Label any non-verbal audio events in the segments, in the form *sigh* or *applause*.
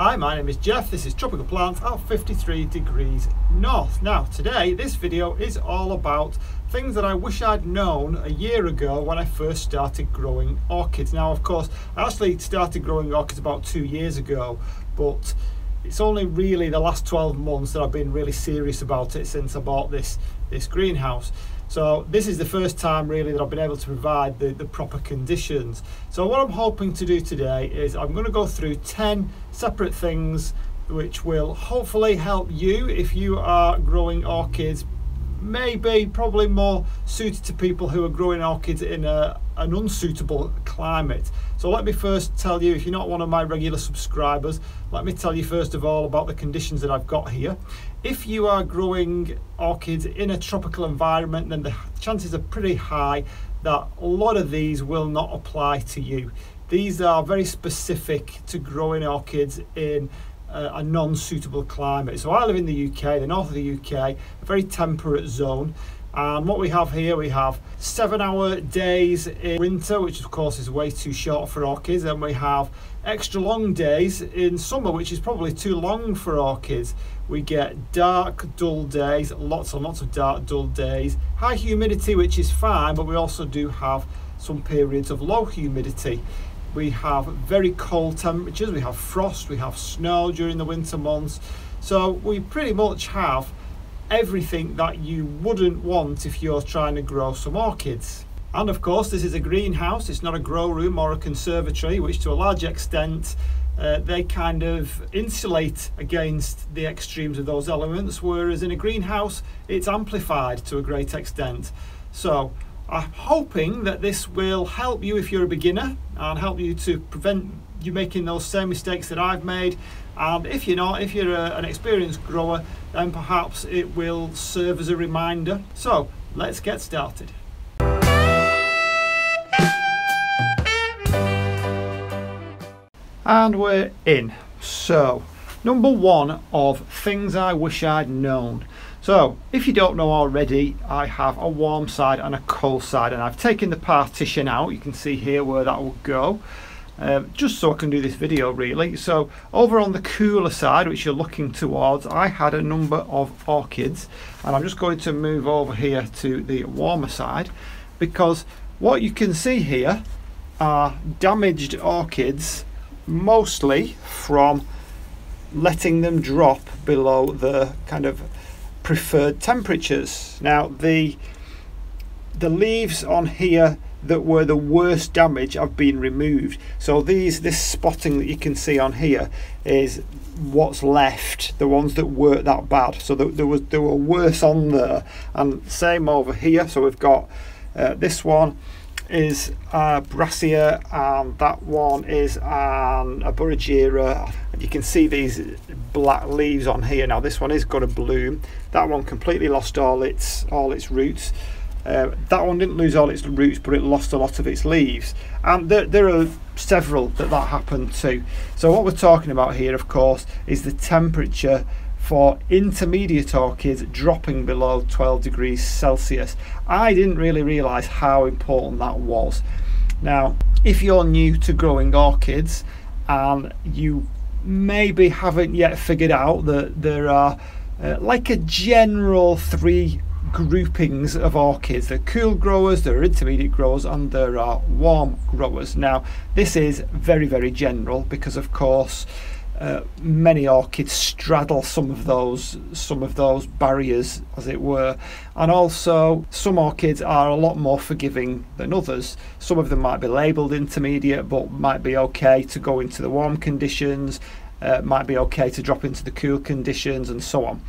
Hi, my name is Jeff. This is Tropical Plants at 53 degrees north. Now, today, this video is all about things that I wish I'd known a year ago when I first started growing orchids. Now, of course, I actually started growing orchids about two years ago, but it's only really the last 12 months that I've been really serious about it since I bought this, this greenhouse. So this is the first time really that I've been able to provide the, the proper conditions. So what I'm hoping to do today is I'm going to go through 10 separate things which will hopefully help you if you are growing orchids maybe probably more suited to people who are growing orchids in a, an unsuitable climate. So let me first tell you, if you're not one of my regular subscribers, let me tell you first of all about the conditions that I've got here. If you are growing orchids in a tropical environment, then the chances are pretty high that a lot of these will not apply to you. These are very specific to growing orchids in uh, a non-suitable climate. So I live in the UK, the north of the UK, a very temperate zone. And what we have here, we have seven hour days in winter, which of course is way too short for orchids. And we have extra long days in summer, which is probably too long for orchids. We get dark, dull days, lots and lots of dark, dull days. High humidity, which is fine, but we also do have some periods of low humidity we have very cold temperatures, we have frost, we have snow during the winter months. So we pretty much have everything that you wouldn't want if you're trying to grow some orchids. And of course, this is a greenhouse, it's not a grow room or a conservatory, which to a large extent uh, they kind of insulate against the extremes of those elements, whereas in a greenhouse it's amplified to a great extent. So I'm hoping that this will help you if you're a beginner and help you to prevent you making those same mistakes that I've made and if you're not, if you're a, an experienced grower then perhaps it will serve as a reminder. So let's get started. And we're in. So number one of things I wish I'd known. So if you don't know already, I have a warm side and a cold side and I've taken the partition out. You can see here where that will go. Um, just so I can do this video really. So over on the cooler side, which you're looking towards, I had a number of orchids and I'm just going to move over here to the warmer side because what you can see here are damaged orchids mostly from letting them drop below the kind of preferred temperatures. Now the the leaves on here that were the worst damage have been removed. So these this spotting that you can see on here is what's left, the ones that weren't that bad. So there, there was there were worse on there, and same over here. So we've got uh, this one is a Brassia and that one is an Abojadera and you can see these black leaves on here now this one is got a bloom that one completely lost all its all its roots uh, that one didn't lose all its roots but it lost a lot of its leaves and there, there are several that that happened to so what we're talking about here of course is the temperature for intermediate orchids dropping below 12 degrees Celsius. I didn't really realise how important that was. Now, if you're new to growing orchids and you maybe haven't yet figured out that there are uh, like a general three groupings of orchids. There are cool growers, there are intermediate growers, and there are warm growers. Now, this is very, very general because, of course, uh, many orchids straddle some of those some of those barriers as it were and also some orchids are a lot more forgiving than others some of them might be labeled intermediate but might be okay to go into the warm conditions uh, might be okay to drop into the cool conditions and so on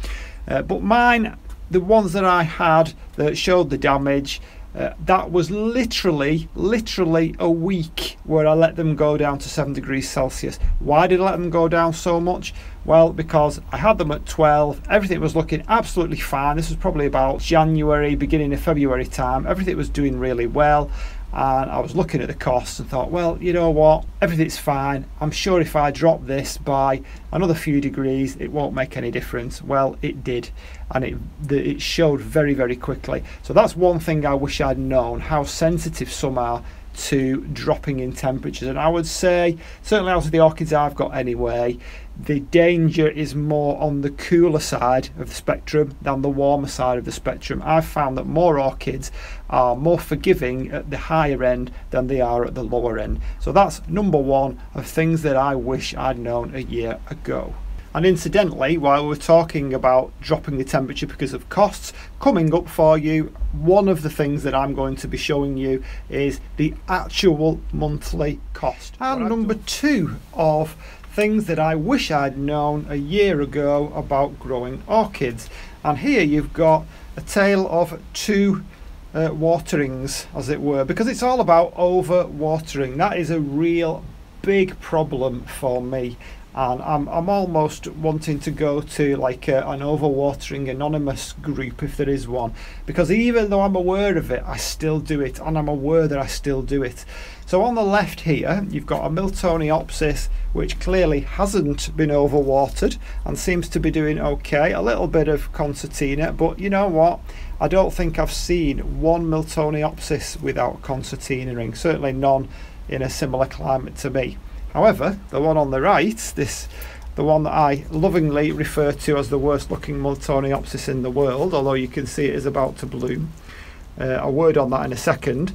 uh, but mine the ones that I had that showed the damage uh, that was literally, literally a week where I let them go down to 7 degrees Celsius. Why did I let them go down so much? Well, because I had them at 12, everything was looking absolutely fine. This was probably about January, beginning of February time. Everything was doing really well and I was looking at the costs and thought, well, you know what, everything's fine. I'm sure if I drop this by another few degrees, it won't make any difference. Well, it did, and it it showed very very quickly. So that's one thing I wish I'd known how sensitive some are to dropping in temperatures. And I would say, certainly out of the orchids I've got anyway, the danger is more on the cooler side of the spectrum than the warmer side of the spectrum. I've found that more orchids are more forgiving at the higher end than they are at the lower end. So that's number one of things that I wish I'd known a year ago. And incidentally, while we're talking about dropping the temperature because of costs, coming up for you, one of the things that I'm going to be showing you is the actual monthly cost. And number two of things that I wish I'd known a year ago about growing orchids. And here you've got a tale of two uh, waterings, as it were, because it's all about over watering. That is a real big problem for me and I'm, I'm almost wanting to go to like a, an overwatering anonymous group if there is one. Because even though I'm aware of it I still do it. And I'm aware that I still do it. So on the left here you've got a Miltoniopsis which clearly hasn't been overwatered and seems to be doing okay a little bit of concertina but you know what? I don't think I've seen one Miltoniopsis without concertinaing certainly none in a similar climate to me However, the one on the right, this the one that I lovingly refer to as the worst looking Miltoniopsis in the world, although you can see it is about to bloom. Uh, a word on that in a second.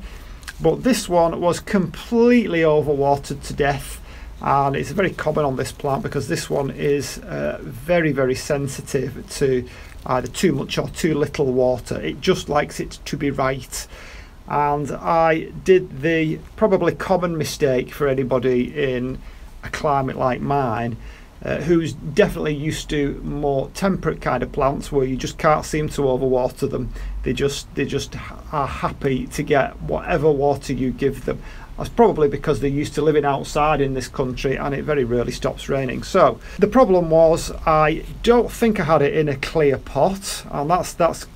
But this one was completely overwatered to death and it's very common on this plant because this one is uh, very very sensitive to either too much or too little water. It just likes it to be right and I did the probably common mistake for anybody in a climate like mine uh, who's definitely used to more temperate kind of plants where you just can't seem to overwater them they just they just are happy to get whatever water you give them that's probably because they're used to living outside in this country and it very rarely stops raining. So the problem was I don't think I had it in a clear pot and that's that's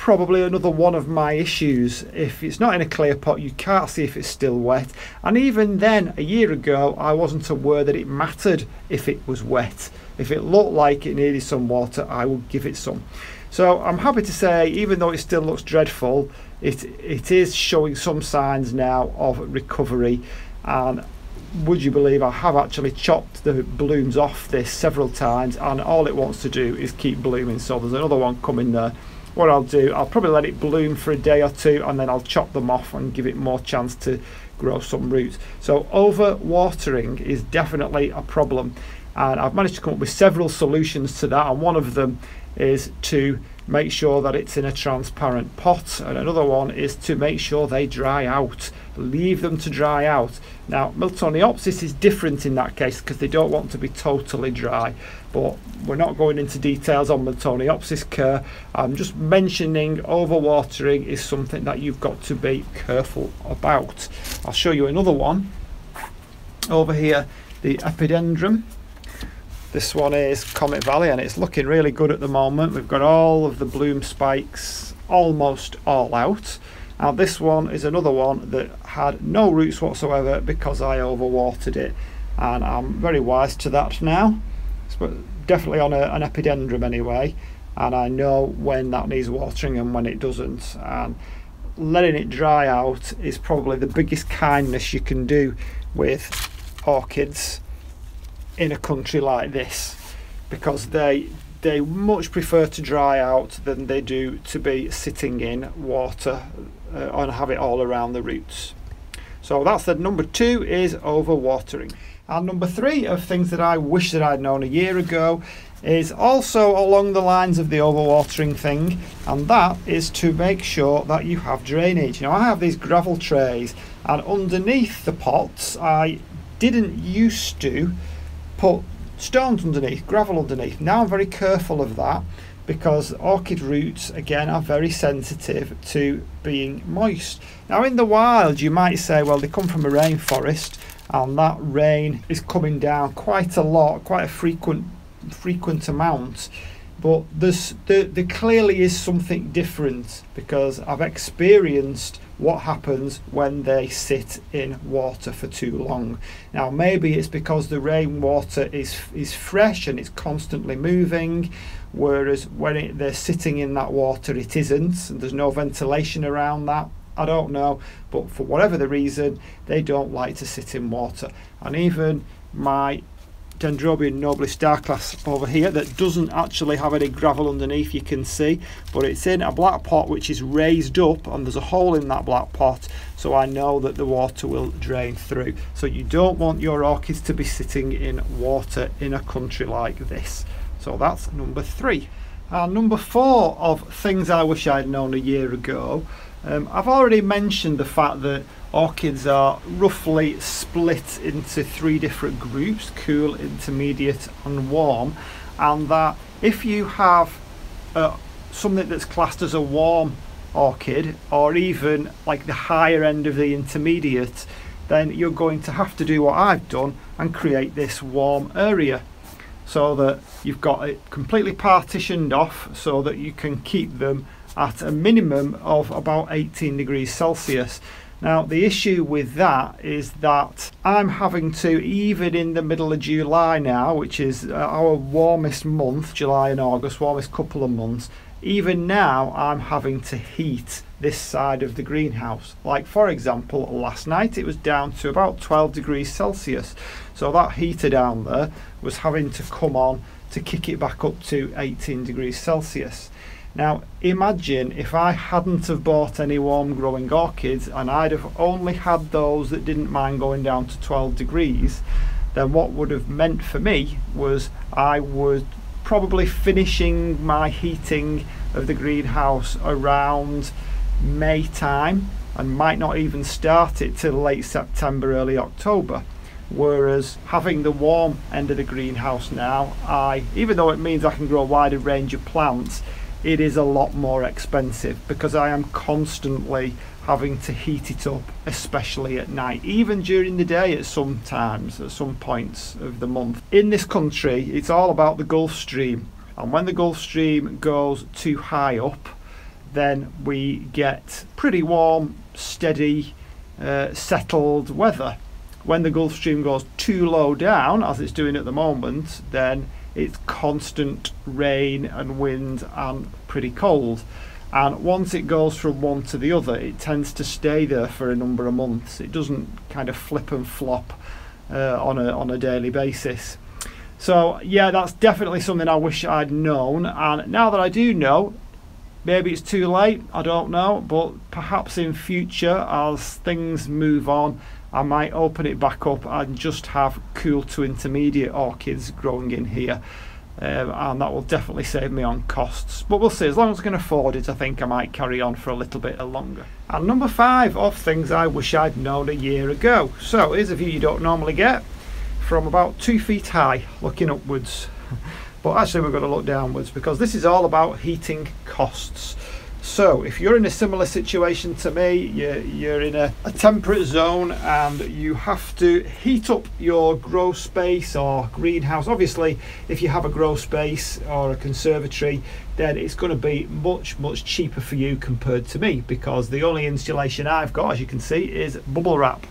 probably another one of my issues. If it's not in a clear pot, you can't see if it's still wet. And even then, a year ago, I wasn't aware that it mattered if it was wet. If it looked like it needed some water, I would give it some. So I'm happy to say, even though it still looks dreadful, it it is showing some signs now of recovery. And would you believe I have actually chopped the blooms off this several times, and all it wants to do is keep blooming. So there's another one coming there what I'll do, I'll probably let it bloom for a day or two and then I'll chop them off and give it more chance to grow some roots. So over watering is definitely a problem and I've managed to come up with several solutions to that and one of them is to make sure that it's in a transparent pot and another one is to make sure they dry out. Leave them to dry out. Now Miltoniopsis is different in that case because they don't want to be totally dry but we're not going into details on Miltoniopsis care I'm just mentioning overwatering is something that you've got to be careful about I'll show you another one over here the epidendrum this one is Comet Valley and it's looking really good at the moment. We've got all of the bloom spikes almost all out. Now this one is another one that had no roots whatsoever because I overwatered it and I'm very wise to that now. Definitely on a, an epidendrum anyway and I know when that needs watering and when it doesn't and letting it dry out is probably the biggest kindness you can do with orchids in a country like this because they they much prefer to dry out than they do to be sitting in water uh, and have it all around the roots. So that's the number two is overwatering. And number three of things that I wish that I'd known a year ago is also along the lines of the overwatering thing, and that is to make sure that you have drainage. Now I have these gravel trays, and underneath the pots I didn't used to put stones underneath, gravel underneath. Now I'm very careful of that because orchid roots again are very sensitive to being moist. Now in the wild you might say well they come from a rainforest and that rain is coming down quite a lot, quite a frequent frequent amount. But there's there, there clearly is something different because I've experienced what happens when they sit in water for too long. Now maybe it's because the rainwater is is fresh and it's constantly moving, whereas when it, they're sitting in that water it isn't, and there's no ventilation around that I don't know, but for whatever the reason, they don't like to sit in water. And even my Dendrobium nobilis starclass over here that doesn't actually have any gravel underneath you can see but it's in a black pot which is raised up and there's a hole in that black pot so I know that the water will drain through. So you don't want your orchids to be sitting in water in a country like this. So that's number three and number four of things I wish I'd known a year ago. Um, I've already mentioned the fact that orchids are roughly split into three different groups cool intermediate and warm and that if you have uh, something that's classed as a warm orchid or even like the higher end of the intermediate then you're going to have to do what I've done and create this warm area so that you've got it completely partitioned off so that you can keep them at a minimum of about 18 degrees Celsius. Now the issue with that is that I'm having to, even in the middle of July now, which is uh, our warmest month, July and August, warmest couple of months, even now I'm having to heat this side of the greenhouse. Like for example, last night it was down to about 12 degrees Celsius. So that heater down there was having to come on to kick it back up to 18 degrees Celsius. Now imagine if I hadn't have bought any warm growing orchids and I'd have only had those that didn't mind going down to 12 degrees then what would have meant for me was I was probably finishing my heating of the greenhouse around May time and might not even start it till late September early October. Whereas having the warm end of the greenhouse now I even though it means I can grow a wider range of plants it is a lot more expensive because I am constantly having to heat it up, especially at night, even during the day at some times, at some points of the month. In this country, it's all about the Gulf Stream, and when the Gulf Stream goes too high up, then we get pretty warm, steady, uh, settled weather. When the Gulf Stream goes too low down, as it's doing at the moment, then it's constant rain and wind and pretty cold and once it goes from one to the other it tends to stay there for a number of months. It doesn't kind of flip and flop uh, on a on a daily basis. So yeah that's definitely something I wish I'd known. And now that I do know maybe it's too late I don't know but perhaps in future as things move on I might open it back up and just have cool to intermediate orchids growing in here. Um, and that will definitely save me on costs. But we'll see, as long as I can afford it, I think I might carry on for a little bit longer. And number five of things I wish I'd known a year ago. So here's a view you don't normally get from about two feet high, looking upwards. *laughs* but actually we're going to look downwards because this is all about heating costs. So if you're in a similar situation to me, you're, you're in a, a, temperate zone and you have to heat up your grow space or greenhouse. Obviously, if you have a grow space or a conservatory, then it's going to be much, much cheaper for you compared to me because the only insulation I've got, as you can see, is bubble wrap.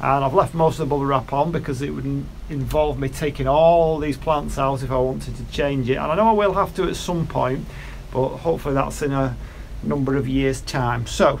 And I've left most of the bubble wrap on because it would involve me taking all these plants out if I wanted to change it. And I know I will have to at some point, but hopefully that's in a number of years time. So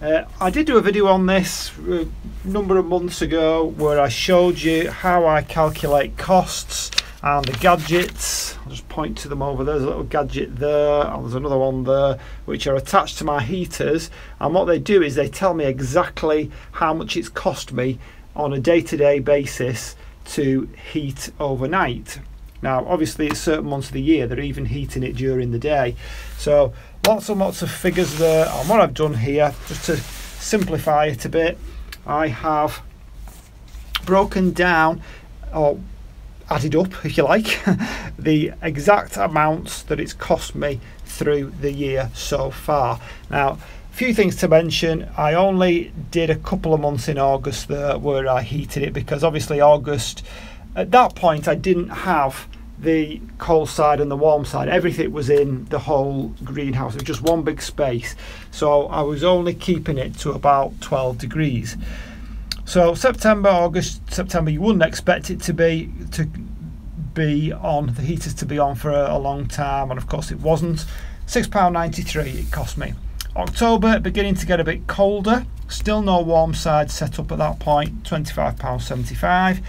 uh, I did do a video on this a number of months ago where I showed you how I calculate costs and the gadgets. I'll just point to them over there. there's a little gadget there and there's another one there which are attached to my heaters. And what they do is they tell me exactly how much it's cost me on a day-to-day -day basis to heat overnight. Now obviously it's certain months of the year they're even heating it during the day. So lots and lots of figures there. And what I've done here just to simplify it a bit. I have broken down or added up if you like *laughs* the exact amounts that it's cost me through the year so far. Now a few things to mention. I only did a couple of months in August there where I heated it because obviously August at that point I didn't have the cold side and the warm side everything was in the whole greenhouse. It was just one big space. So I was only keeping it to about 12 degrees. So September August September you wouldn't expect it to be to be on the heaters to be on for a, a long time and of course it wasn't. £6.93 it cost me. October beginning to get a bit colder. Still no warm side set up at that point, £25.75.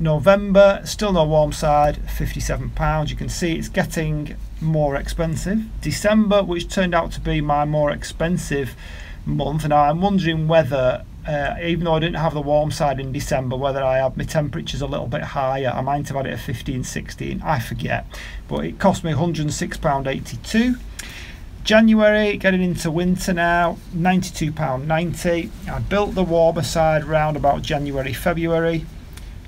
November, still no warm side, £57. You can see it's getting more expensive. December, which turned out to be my more expensive month, now I'm wondering whether uh, even though I didn't have the warm side in December, whether I had my temperatures a little bit higher. I might have had it at 15, 16, I forget. But it cost me £106.82. January, getting into winter now, £92.90. I built the warmer side round about January, February.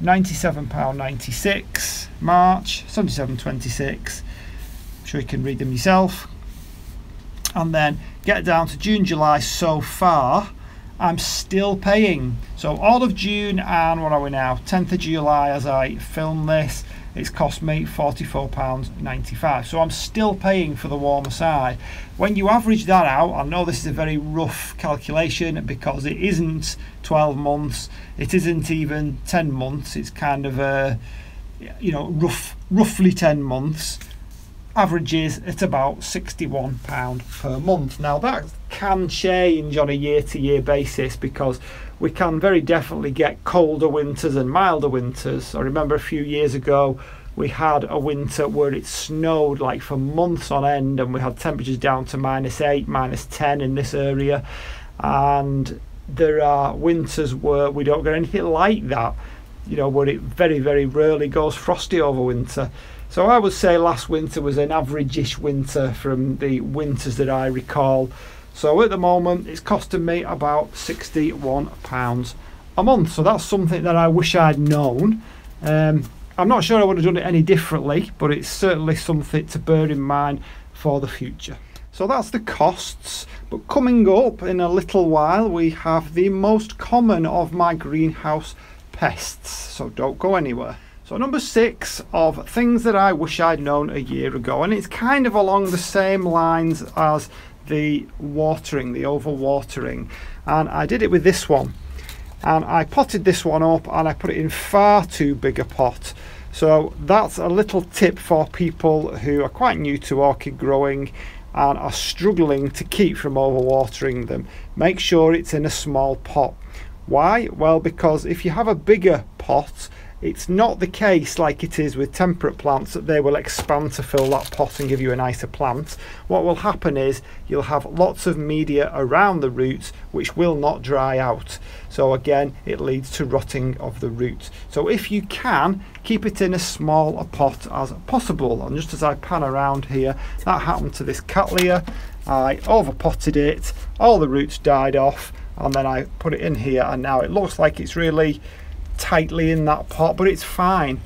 £97.96. March, 77.26. I'm sure you can read them yourself. And then get down to June, July so far. I'm still paying. So all of June and what are we now? 10th of July as I film this it's cost me £44.95 so I'm still paying for the warmer side. When you average that out I know this is a very rough calculation because it isn't 12 months it isn't even 10 months it's kind of a you know rough roughly 10 months averages at about £61 per month. Now that can change on a year to year basis because we can very definitely get colder winters and milder winters. I remember a few years ago we had a winter where it snowed like for months on end and we had temperatures down to minus 8, minus 10 in this area. And there are winters where we don't get anything like that, you know, where it very, very rarely goes frosty over winter. So I would say last winter was an average-ish winter from the winters that I recall. So at the moment, it's costing me about £61 a month. So that's something that I wish I'd known. Um, I'm not sure I would have done it any differently, but it's certainly something to bear in mind for the future. So that's the costs. But coming up in a little while, we have the most common of my greenhouse pests. So don't go anywhere. So number six of things that I wish I'd known a year ago, and it's kind of along the same lines as the watering, the overwatering. And I did it with this one. And I potted this one up and I put it in far too big a pot. So that's a little tip for people who are quite new to orchid growing and are struggling to keep from overwatering them. Make sure it's in a small pot. Why? Well, because if you have a bigger pot, it's not the case like it is with temperate plants that they will expand to fill that pot and give you a nicer plant. What will happen is you'll have lots of media around the roots which will not dry out. So again, it leads to rotting of the roots. So if you can, keep it in as small a pot as possible. And just as I pan around here, that happened to this cattleya. I overpotted it, all the roots died off, and then I put it in here and now it looks like it's really tightly in that pot but it's fine.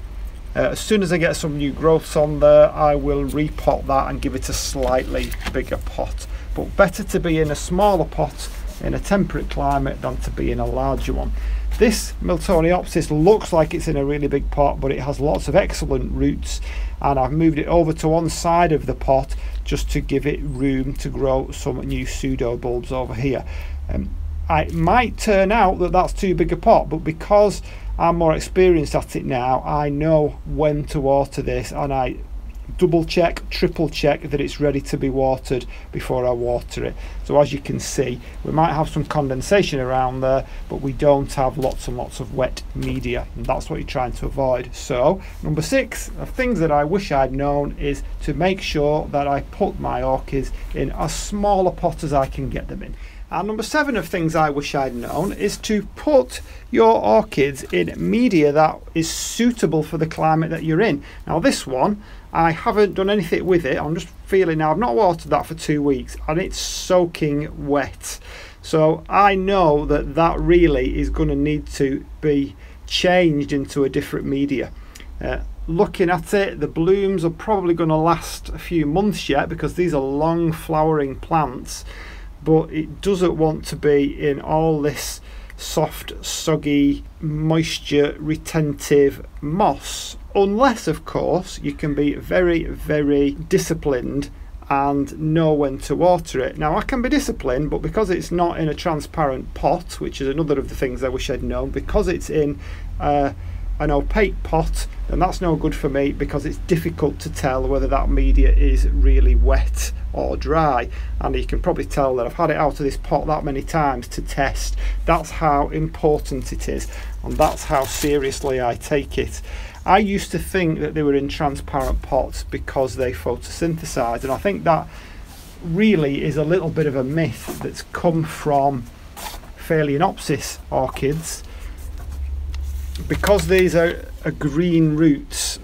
Uh, as soon as I get some new growths on there I will repot that and give it a slightly bigger pot. But better to be in a smaller pot in a temperate climate than to be in a larger one. This Miltoniopsis looks like it's in a really big pot but it has lots of excellent roots and I've moved it over to one side of the pot just to give it room to grow some new pseudo bulbs over here. Um, it might turn out that that's too big a pot but because I'm more experienced at it now. I know when to water this and I double check triple check that it's ready to be watered before I water it. So as you can see we might have some condensation around there but we don't have lots and lots of wet media and that's what you're trying to avoid. So number six of things that I wish I'd known is to make sure that I put my orchids in as small a pot as I can get them in and number seven of things I wish I'd known is to put your orchids in media that is suitable for the climate that you're in. Now this one, I haven't done anything with it. I'm just feeling now, I've not watered that for two weeks and it's soaking wet. So I know that that really is going to need to be changed into a different media. Uh, looking at it, the blooms are probably going to last a few months yet because these are long flowering plants but it doesn't want to be in all this soft, soggy, moisture retentive moss. Unless, of course, you can be very, very disciplined and know when to water it. Now, I can be disciplined, but because it's not in a transparent pot, which is another of the things I wish I'd known, because it's in uh, an opaque pot, then that's no good for me because it's difficult to tell whether that media is really wet or dry. And you can probably tell that I've had it out of this pot that many times to test. That's how important it is and that's how seriously I take it. I used to think that they were in transparent pots because they photosynthesize and I think that really is a little bit of a myth that's come from Phalaenopsis orchids because these are, are green roots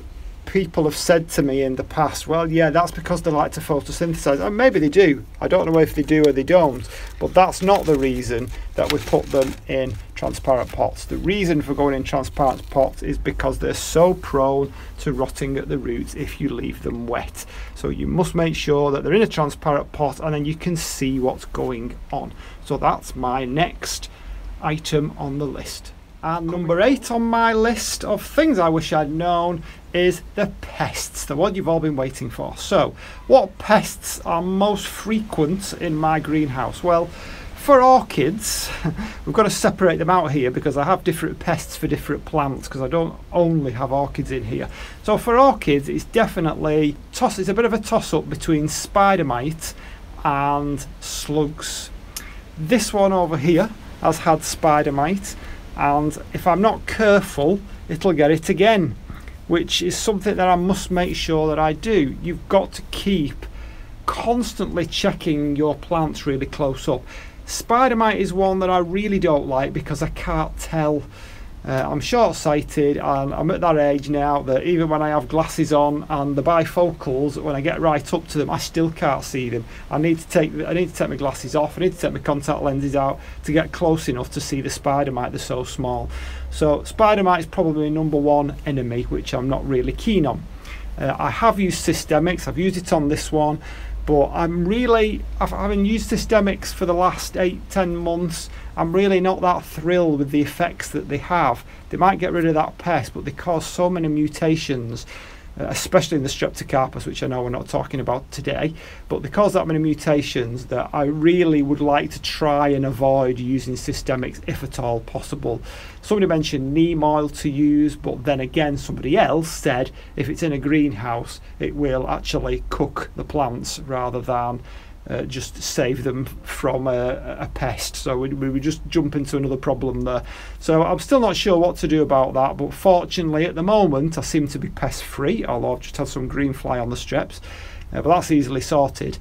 people have said to me in the past, well, yeah, that's because they like to photosynthesize. And maybe they do. I don't know if they do or they don't. But that's not the reason that we put them in transparent pots. The reason for going in transparent pots is because they're so prone to rotting at the roots if you leave them wet. So you must make sure that they're in a transparent pot and then you can see what's going on. So that's my next item on the list. And number eight on my list of things I wish I'd known is the pests, the one you've all been waiting for. So, what pests are most frequent in my greenhouse? Well, for orchids, *laughs* we've got to separate them out here because I have different pests for different plants because I don't only have orchids in here. So for orchids, it's definitely toss. It's a bit of a toss-up between spider mite and slugs. This one over here has had spider mite and if I'm not careful it'll get it again which is something that I must make sure that I do. You've got to keep constantly checking your plants really close up. Spider mite is one that I really don't like because I can't tell uh, I'm short-sighted and I'm at that age now that even when I have glasses on and the bifocals, when I get right up to them, I still can't see them. I need to take I need to take my glasses off. I need to take my contact lenses out to get close enough to see the spider mite. They're so small. So spider mite is probably number one enemy, which I'm not really keen on. Uh, I have used systemics. I've used it on this one but I'm really I've, having used systemics for the last eight ten months I'm really not that thrilled with the effects that they have they might get rid of that pest but they cause so many mutations Uh, especially in the streptocarpus, which I know we're not talking about today, but they cause that many mutations that I really would like to try and avoid using systemics if at all possible. Somebody mentioned neem oil to use, but then again, somebody else said if it's in a greenhouse, it will actually cook the plants rather than uh, just save them from a, a pest. So we, we would just jump into another problem there. So I'm still not sure what to do about that, but fortunately at the moment I seem to be pest free, although I've just had some green fly on the strips, uh, but that's easily sorted.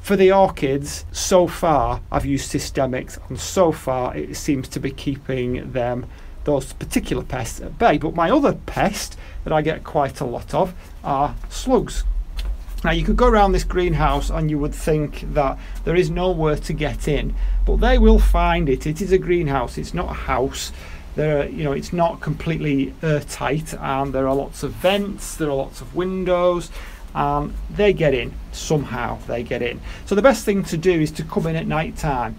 For the orchids, so far I've used systemics, and so far it seems to be keeping them those particular pests at bay. But my other pest that I get quite a lot of are slugs. Now you could go around this greenhouse and you would think that there is nowhere to get in, but they will find it. It is a greenhouse, it's not a house. There are, you know, it's not completely airtight and there are lots of vents, there are lots of windows, and they get in somehow they get in. So the best thing to do is to come in at night time.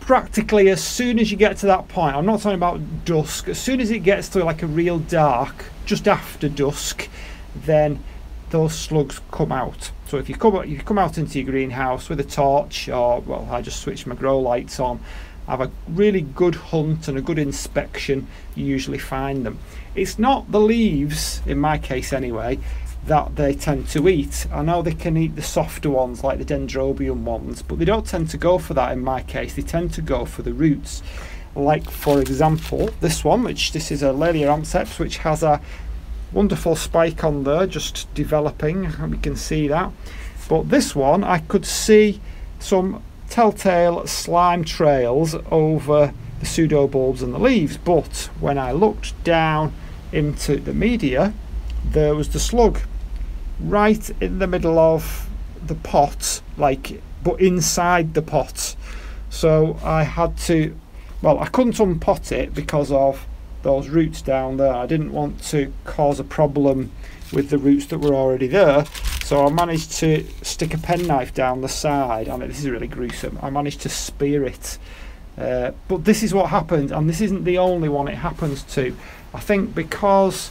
Practically as soon as you get to that point, I'm not talking about dusk, as soon as it gets to like a real dark, just after dusk, then those slugs come out. So if you come out, you come out into your greenhouse with a torch, or well, I just switch my grow lights on. Have a really good hunt and a good inspection. You usually find them. It's not the leaves, in my case anyway, that they tend to eat. I know they can eat the softer ones like the dendrobium ones, but they don't tend to go for that in my case. They tend to go for the roots. Like for example, this one, which this is a Laelia anceps, which has a wonderful spike on there just developing and we can see that. But this one I could see some telltale slime trails over the pseudo bulbs and the leaves but when I looked down into the media there was the slug right in the middle of the pot like but inside the pot. So I had to well I couldn't unpot it because of those roots down there. I didn't want to cause a problem with the roots that were already there so I managed to stick a penknife down the side I mean this is really gruesome. I managed to spear it. Uh, but this is what happened and this isn't the only one it happens to. I think because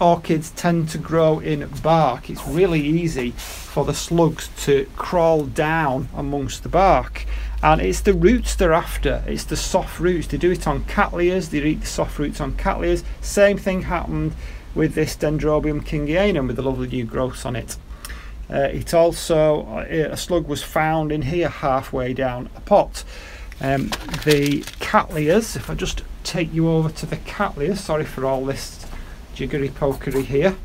orchids tend to grow in bark it's really easy for the slugs to crawl down amongst the bark and it's the roots they're after. It's the soft roots. They do it on cattleyas. They eat the soft roots on cattleyas. Same thing happened with this dendrobium kingianum with the lovely new growths on it. Uh, it also, uh, a slug was found in here halfway down a pot. Um, the cattleyas, if I just take you over to the cattleyas, sorry for all this jiggery pokery here.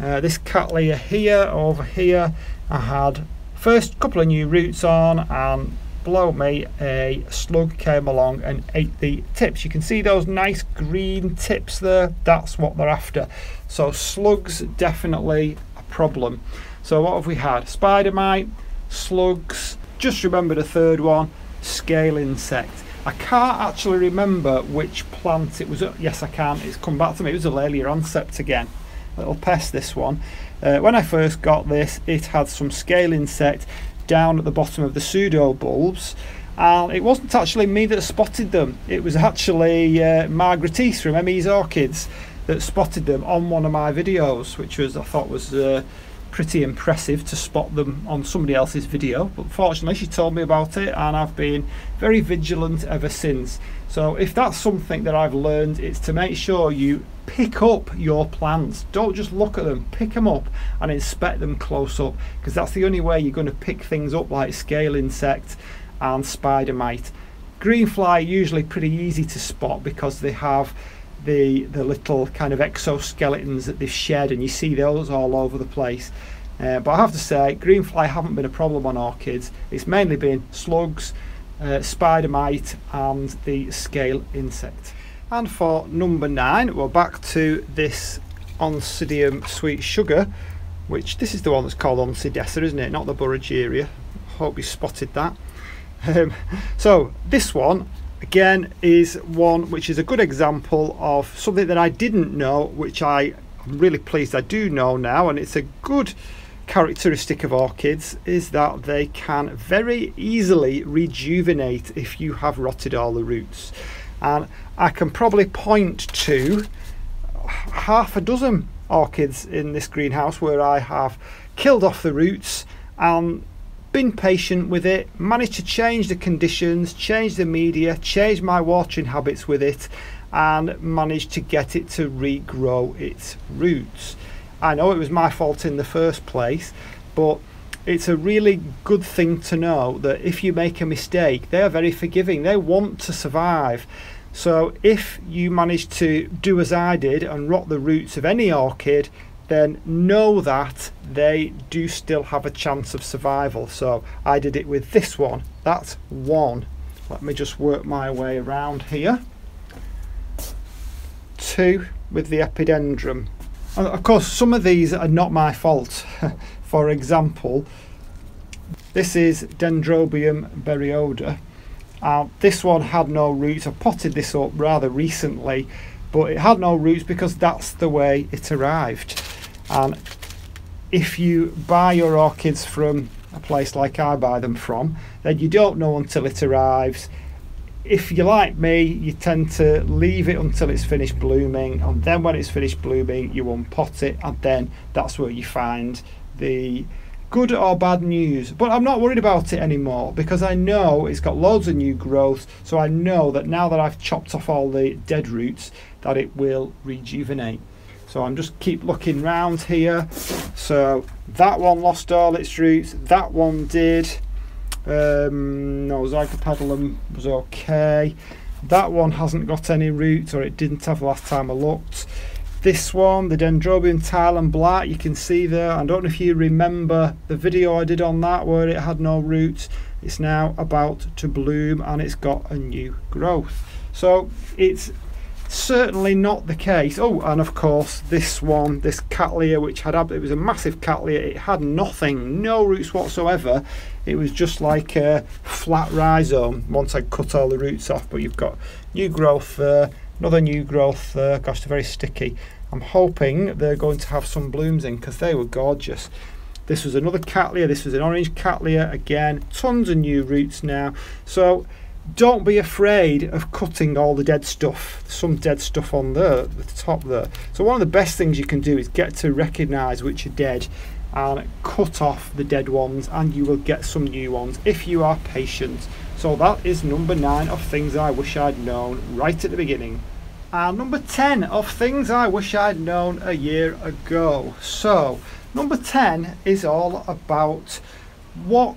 Uh, this cattleya here, over here, I had first couple of new roots on and below me a slug came along and ate the tips. You can see those nice green tips there. That's what they're after. So slugs definitely a problem. So what have we had? Spider mite slugs just remember the third one scale insect. I can't actually remember which plant it was. Yes I can. It's come back to me. It was a Laelia anceps again little pest this one. Uh, when I first got this it had some scale insect down at the bottom of the pseudo bulbs and it wasn't actually me that spotted them. It was actually uh, Margaret East from ME's Orchids that spotted them on one of my videos which was I thought was uh, pretty impressive to spot them on somebody else's video but fortunately she told me about it and I've been very vigilant ever since. So if that's something that I've learned it's to make sure you pick up your plants don't just look at them pick them up and inspect them close up because that's the only way you're going to pick things up like scale insect and spider mite. Greenfly usually pretty easy to spot because they have the the little kind of exoskeletons that they've shed and you see those all over the place. Uh, but I have to say greenfly haven't been a problem on orchids. It's mainly been slugs uh, spider mite and the scale insect. And for number nine we're back to this Oncidium sweet sugar which this is the one that's called Oncidessa isn't it? Not the Burrageara hope you spotted that. Um, so this one again is one which is a good example of something that I didn't know which I am really pleased I do know now and it's a good characteristic of orchids is that they can very easily rejuvenate if you have rotted all the roots. And I can probably point to half a dozen orchids in this greenhouse where I have killed off the roots and been patient with it, managed to change the conditions, change the media, change my watering habits with it, and managed to get it to regrow its roots. I know it was my fault in the first place, but it's a really good thing to know that if you make a mistake, they are very forgiving. They want to survive. So if you manage to do as I did and rot the roots of any orchid, then know that they do still have a chance of survival. So I did it with this one. That's one. Let me just work my way around here. Two with the epidendrum. And of course, some of these are not my fault. *laughs* For example, this is Dendrobium Berry Oda. Uh, this one had no roots. I potted this up rather recently, but it had no roots because that's the way it arrived and if you buy your orchids from a place like I buy them from then you don't know until it arrives. If you're like me you tend to leave it until it's finished blooming and then when it's finished blooming you unpot it and then that's where you find the good or bad news. But I'm not worried about it anymore because I know it's got loads of new growth so I know that now that I've chopped off all the dead roots that it will rejuvenate so I'm just keep looking round here. So that one lost all its roots. That one did. Um, no, Zygopetalum was okay. That one hasn't got any roots, or it didn't have last time I looked. This one, the Dendrobium Thailand Black, you can see there. I don't know if you remember the video I did on that where it had no roots. It's now about to bloom and it's got a new growth. So it's certainly not the case. Oh, and of course, this one, this Cattleya, which had it was a massive Cattleya. It had nothing, no roots whatsoever. It was just like a flat rhizome once I cut all the roots off. But you've got new growth there, another new growth there. Gosh, they're very sticky. I'm hoping they're going to have some blooms in because they were gorgeous. This was another Cattleya. This was an orange Cattleya again. Tons of new roots now. So don't be afraid of cutting all the dead stuff. Some dead stuff on there the top there. So one of the best things you can do is get to recognize which are dead and cut off the dead ones and you will get some new ones if you are patient. So that is number nine of things i wish i'd known right at the beginning. And number 10 of things i wish i'd known a year ago. So number 10 is all about what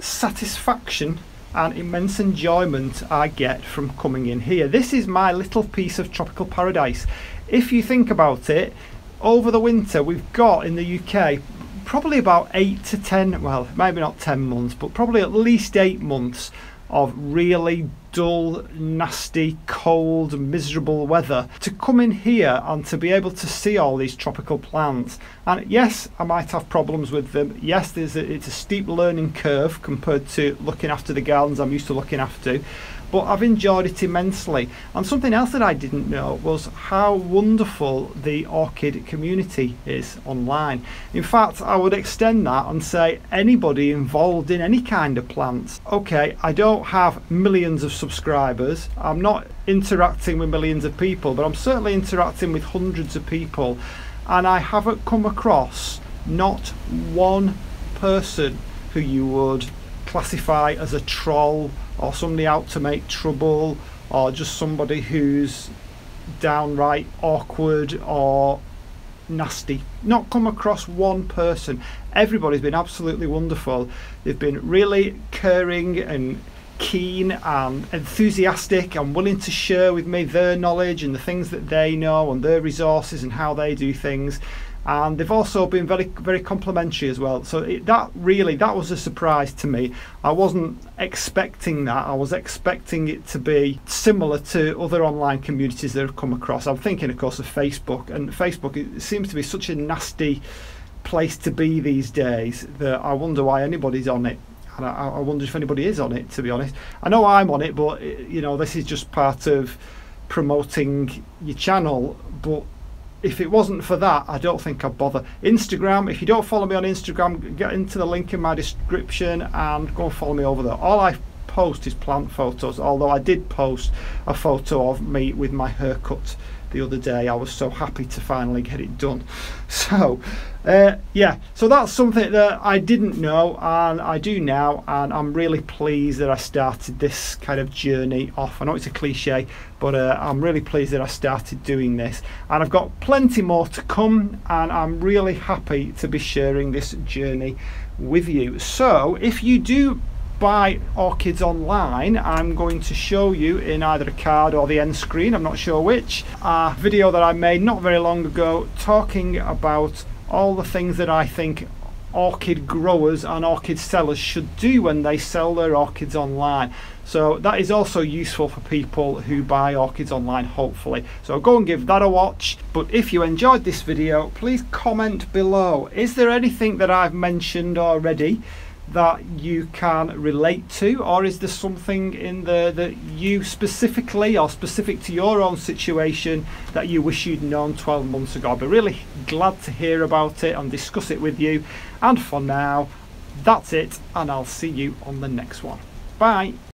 satisfaction and immense enjoyment I get from coming in here. This is my little piece of tropical paradise. If you think about it, over the winter we've got in the UK probably about 8 to 10, well maybe not 10 months, but probably at least 8 months of really dull, nasty, cold, miserable weather to come in here and to be able to see all these tropical plants. And yes, I might have problems with them. Yes, a, it's a steep learning curve compared to looking after the gardens I'm used to looking after but I've enjoyed it immensely. And something else that I didn't know was how wonderful the orchid community is online. In fact, I would extend that and say anybody involved in any kind of plants. Okay, I don't have millions of subscribers, I'm not interacting with millions of people, but I'm certainly interacting with hundreds of people, and I haven't come across not one person who you would classify as a troll or somebody out to make trouble or just somebody who's downright awkward or nasty. Not come across one person. Everybody's been absolutely wonderful. They've been really caring and keen and enthusiastic and willing to share with me their knowledge and the things that they know and their resources and how they do things and they've also been very very complimentary as well. So it, that really that was a surprise to me. I wasn't expecting that. I was expecting it to be similar to other online communities that I've come across. I'm thinking of course of facebook. And facebook it seems to be such a nasty place to be these days that i wonder why anybody's on it. And I, I wonder if anybody is on it to be honest. I know i'm on it but you know this is just part of promoting your channel. But if it wasn't for that, I don't think I'd bother. Instagram, if you don't follow me on Instagram, get into the link in my description and go and follow me over there. All I post is plant photos, although I did post a photo of me with my haircut the other day. I was so happy to finally get it done. *laughs* So, uh, yeah, so that's something that I didn't know and I do now, and I'm really pleased that I started this kind of journey off. I know it's a cliche, but uh, I'm really pleased that I started doing this, and I've got plenty more to come, and I'm really happy to be sharing this journey with you. So, if you do buy orchids online I'm going to show you in either a card or the end screen I'm not sure which a video that I made not very long ago talking about all the things that I think orchid growers and orchid sellers should do when they sell their orchids online. So that is also useful for people who buy orchids online hopefully. So go and give that a watch. But if you enjoyed this video please comment below. Is there anything that I've mentioned already that you can relate to or is there something in there that you specifically or specific to your own situation that you wish you'd known 12 months ago? I'd be really glad to hear about it and discuss it with you. And for now that's it and I'll see you on the next one. Bye